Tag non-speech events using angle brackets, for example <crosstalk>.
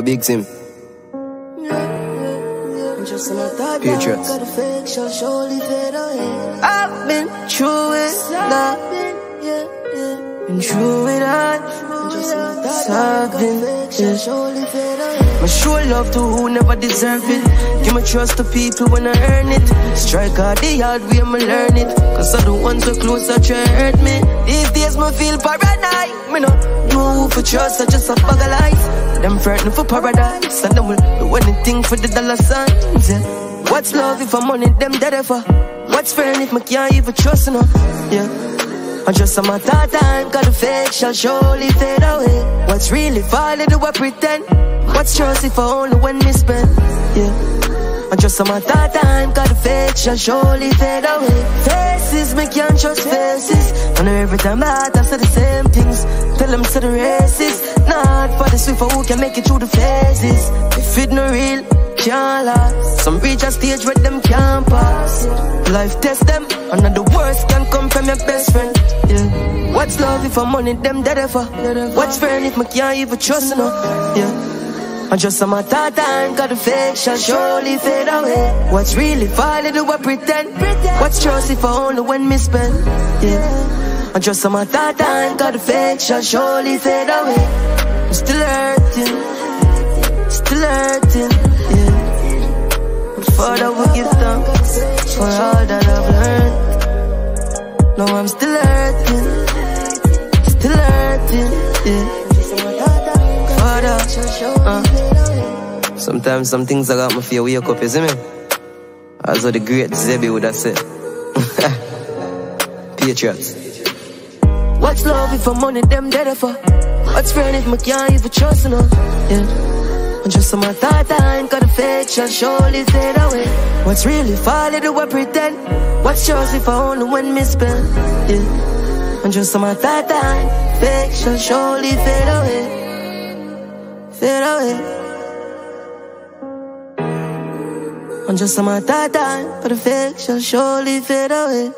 Yo, Big Sim. Patriots. I've been through it. Been through it all. Serving, yeah. My show love to who never deserve it. Give my trust to people when I earn it. Strike out the hard way, I'ma learn it. Cause I'm the ones so close that try hurt me. These days, me feel paranoid. Me no know for trust, I just a bag of life. Them frightened for paradise. And them will do anything for the dollar signs. Yeah. What's love if I'm money, them dead ever? What's friend if me can't even trust no? Yeah. And just a matter of time, cause the fake shall surely fade away. What's really falling, do I pretend? What's trust if I only when me spend? Yeah. And just a matter of time, cause the fake shall surely fade away. Faces, me can't trust faces. And every time I I say the same things. Tell them to the races. Not for the swift, who can make it through the phases. If it no real, can't last. Some reach a stage where them can't pass. Life test them, and the worst can come from your best friend. Yeah. What's love if I'm money, them dead ever? What's friend if me can't even trust no? Yeah. And just matter of time, cause the fake shall surely fade away. What's really falling, do I pretend? What's trust if I only when me spend? Yeah. And just matter of time, cause the fake shall surely fade away. I'm still hurting, still hurting, Father will give for all that I've learned. Now I'm still hurting, still hurting, yeah. Father, uh. Sometimes some things I got my fear. wake up, you see me? As the great Zebby would have said. <laughs> Patriots. What's love if I'm money, them dead for? What's friend if me can't even trust enough? Yeah. And just time, cause the fake shall surely fade away. What's really falling, do I pretend? What's trust if I only when me spend? Yeah. And just matter of time, fake shall surely fade away. Fade away. And just a matter of time, but the shall surely fade away.